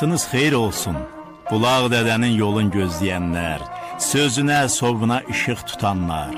vaxtınız xeyir olsun. Bulaq dədənin yolun gözləyənlər, sözünə, sovuna işıq tutanlar,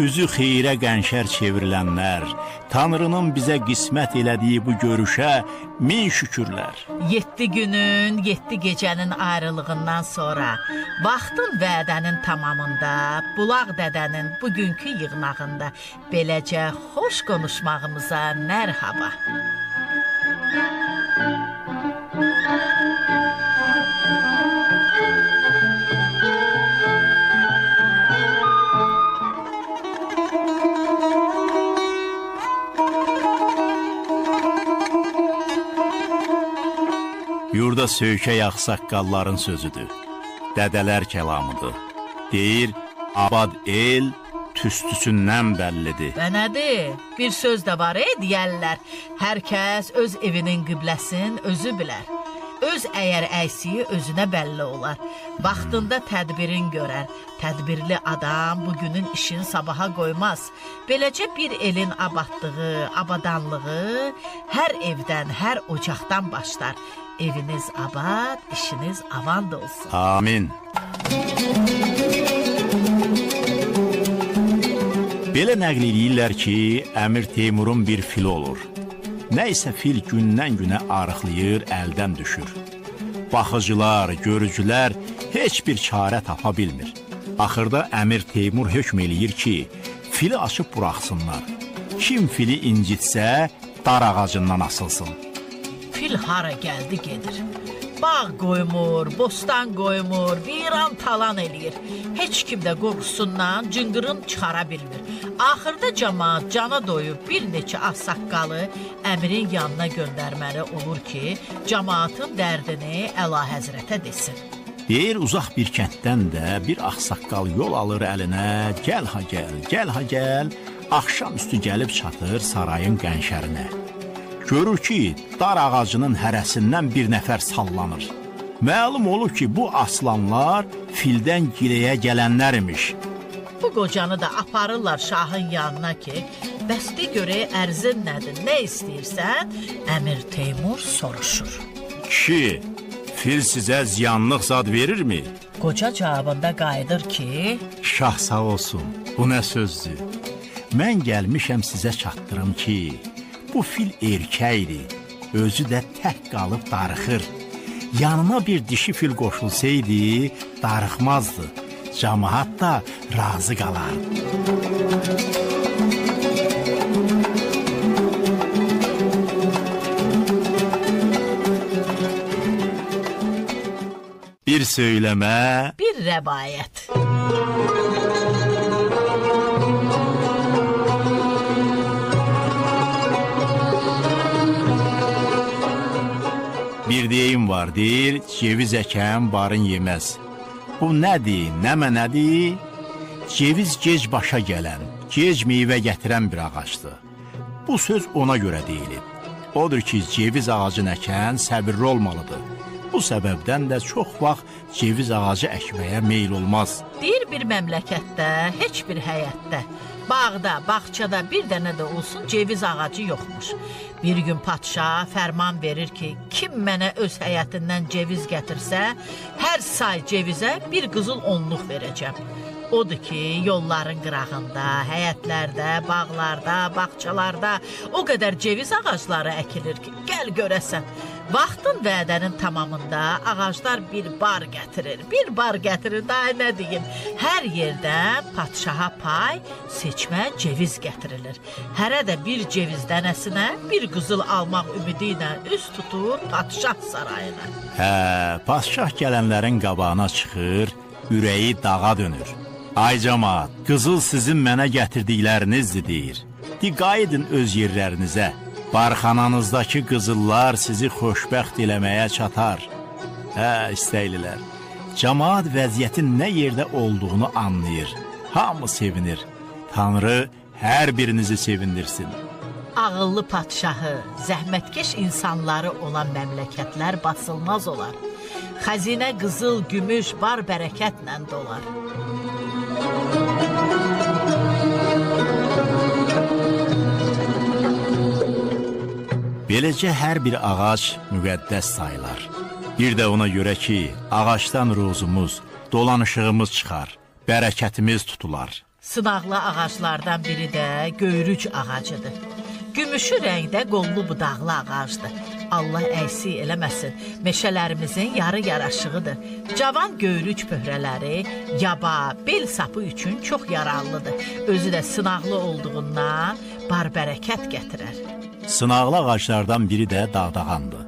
üzü xeyrə qənşər çevrilənlər, Tanrının bizə qismət elədiyi bu görüşə min şükürlər. 7 günün, 7 gecənin ayrılığından sonra vaxtın vədənin tamamında, Bulaq dədənin bugünkü yığnağında beləcə xoş konuşmağımıza mərhaba. Yurda söykək ağsaqqalların sözüdür. Dədələr kəlamıdır. Deyir, abad el tüstüsündən bəllidir. Və nədir? Bir söz də var, ey deyərlər. Hər kəs öz evinin qibləsin özü bilər. Öz əgər əysiyi özünə bəlli olar. Vaxtında tədbirin görər. Tədbirli adam bu günün işini sabaha qoymaz. Beləcə bir elin abadlığı, abadanlığı hər evdən, hər ocaqdan başlar. Eviniz abad, işiniz avand olsun. Amin. Belə nəql edirlər ki, Əmir Teymurun bir fili olur. Nə isə fil gündən-günə arıqlayır, əldən düşür. Baxıcılar, görücülər heç bir çarə tapa bilmir. Axırda Əmir Teymur hökm eləyir ki, fili açıb buraxsınlar. Kim fili incitsə, dar ağacından asılsın. Fil hara gəldi gedir. Bağ qoymur, bostan qoymur, viran talan eləyir. Heç kim də qorxusundan cınqırın çıxara bilmir. Axırda camaat cana doyub bir neçə ağsaqqalı əmirin yanına göndərməli olur ki, camaatın dərdini Əlahəzrətə desin. Deyir uzaq bir kənddən də bir ağsaqqal yol alır əlinə, gəl ha gəl, gəl ha gəl, axşam üstü gəlib çatır sarayın qənşərinə. Görür ki, dar ağacının hərəsindən bir nəfər sallanır. Məlum olur ki, bu aslanlar fildən giləyə gələnlər imiş. Bu qocanı da aparırlar şahın yanına ki, bəs de görə ərzin nədir, nə istəyirsən? Əmir Teymur soruşur. Kişi, fil sizə ziyanlıq zad verirmi? Qoca cavabında qayıdır ki, Şah sağ olsun, bu nə sözdür? Mən gəlmişəm sizə çatdırım ki, Bu fil erkəkdir. Özü də tək qalıb darıxır. Yanına bir dişi fil qoşulsaydı, darıxmazdı. Cəmaət də razı qalar. Bir söyləmə, bir rəvayət. Bir deyim var, deyir, ceviz əkən barın yeməz. Bu nədir, nə mənədir? Ceviz gec başa gələn, gec meyvə gətirən bir ağacdır. Bu söz ona görə deyilib. Odur ki, ceviz ağacını əkən səbirli olmalıdır. Bu səbəbdən də çox vaxt ceviz ağacı əkməyə meyl olmaz. Deyir bir məmləkətdə, heç bir həyətdə, bağda, bağçada bir dənə də olsun ceviz ağacı yoxmuş. Bir gün padşah fərman verir ki, kim mənə öz həyətindən ceviz gətirsə, hər say cevizə bir qızıl onluq verəcəm. Odur ki, yolların qırağında, həyətlərdə, bağlarda, bağçalarda o qədər ceviz ağacları əkilir ki, gəl görəsən. Vaxtın vədənin tamamında ağaclar bir bar gətirir. Bir bar gətirir, daha nə deyim? Hər yerdən padşaha pay, seçmə ceviz gətirilir. Hərə də bir ceviz dənəsinə bir qızıl almaq ümidi ilə üz tutur padşah sarayına. Hə, padşah gələnlərin qabağına çıxır, ürəyi dağa dönür. Ay camaat, qızıl sizin mənə gətirdiklərinizdir deyir. Di qayıdın öz yerlərinizə. Barxananızdakı qızıllar sizi xoşbəxt eləməyə çatar. Hə, istəylilər. Camaat vəziyyətin nə yerdə olduğunu anlayır. Hamı sevinir. Tanrı hər birinizi sevindirsin. Ağıllı padşahı, zəhmətkeş insanları olan məmləkətlər basılmaz olar. Xəzinə qızıl, gümüş, bar bərəkətlə dolar. Beləcə hər bir ağac müqəddəs sayılar. Bir də ona görə ki, ağacdan rozumuz, dolanışığımız çıxar, bərəkətimiz tutular. Sınaqlı ağaclardan biri də göyrüc ağacıdır. Gümüşü rəngdə qollu budaqlı ağacdır. Allah əksi eləməsin, meşələrimizin yarı yaraşığıdır. Cavan göyrüc pöhrələri yaba, bel sapı üçün çox yararlıdır. Özü də sınaqlı olduğundan bar-bərəkət gətirər. Sınaqlı ağaclardan biri də dağdağandır.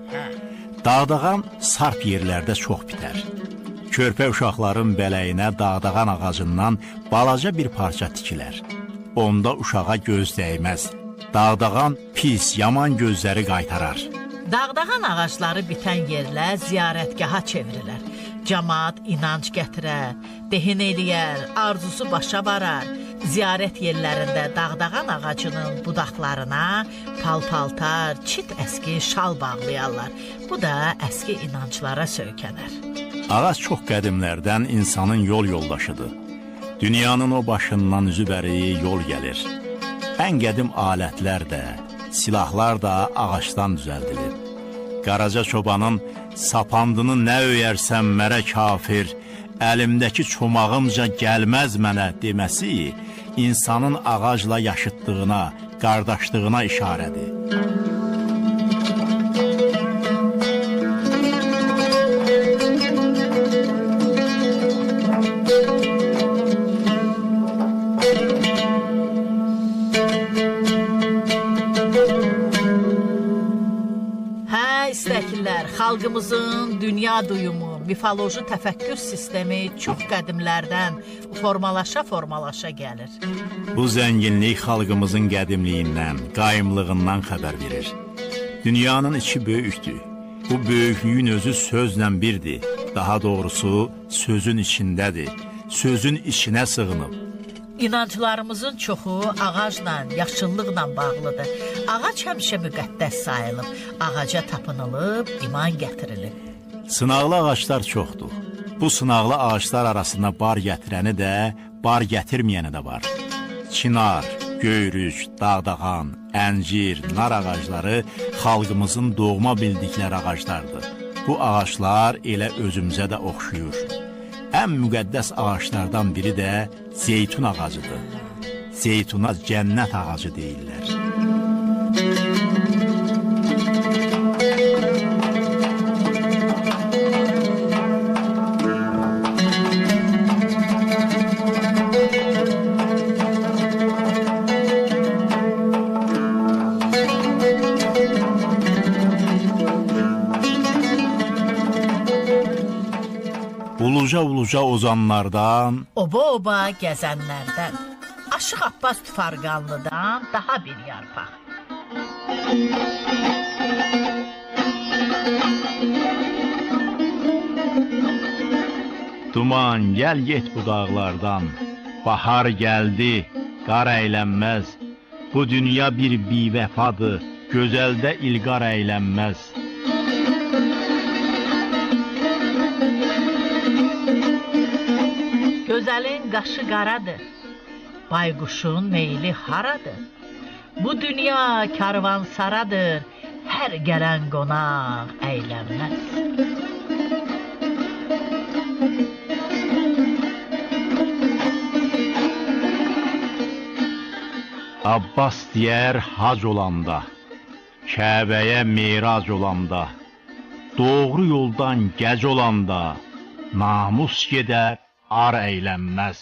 Dağdağan sarp yerlərdə çox bitər. Körpə uşaqların bələyinə dağdağan ağacından balaca bir parça tikilər. Onda uşağa göz dəyməz. Dağdağan pis, yaman gözləri qaytarar. Dağdağan ağacları bitən yerlər ziyarətgaha çevrilər. Camaat inanc gətirər, dehin eləyər, arzusu başa varar. Ziyarət yerlərində dağdağan ağacının budaqlarına pal-paltar, çit əski şal bağlayarlar. Bu da əski inanclara söykənər. Ağac çox qədimlərdən insanın yol yoldaşıdır. Dünyanın o başından üzü bəri yol gəlir. Ən qədim alətlər də, silahlar da ağacdan düzəldilib. Qaraca çobanın sapandını nə öyərsən mərə kafir, əlimdəki çomağımca gəlməz mənə deməsi insanın ağacla yaşıtdığına, qardaşlığına işarədir. Hə, istəklər, xalqımızın dünya duyumu, mifoloji təfəkkür sistemi çox qədimlərdən formalaşa-formalaşa gəlir. Bu zənginlik xalqımızın qədimliyindən, qaimlığından xəbər verir. Dünyanın içi böyükdür. Bu böyüklüyün özü sözlə birdir. Daha doğrusu sözün içindədir. Sözün içinə sığınıb. İnanclarımızın çoxu ağacla, yaşıllıqla bağlıdır. Ağac həmişə müqəddəs sayılıb, ağaca tapınılıb, iman gətirilib. Sınaqlı ağaclar çoxdur. Bu sınaqlı ağaclar arasında bar gətirəni də, bar gətirməyəni də var. Çinar, göyrüc, dağdağan, əncir, nar ağacları xalqımızın doğma bildikləri ağaclardır. Bu ağaclar elə özümüzə də oxşuyur. Ən müqəddəs ağaclardan biri də zeytun ağacıdır. Zeytuna cənnət ağacı deyirlər. Uluca-uluca ozanlardan Oba-oba gəzənlərdən, Aşıq Abbas Tufarqanlıdan daha bir yarpaq. Duman gəl get bu dağlardan, bahar gəldi, qar əylənməz. Bu dünya bir bivəfadır, gözəldə ilqar əylənməz. Gözəlin qaşı qaradır, bayquşun meyli haradır. Bu dünya karvansaradır, hər gələn qonaq əylənməz. Abbas deyər hac olanda, Kəbəyə meyrac olanda, doğru yoldan gəc olanda, namus gedər, ar əylənməz.